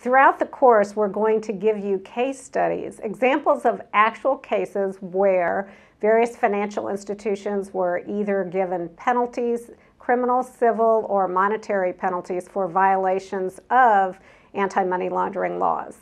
Throughout the course, we're going to give you case studies, examples of actual cases where various financial institutions were either given penalties, criminal, civil, or monetary penalties for violations of anti-money laundering laws.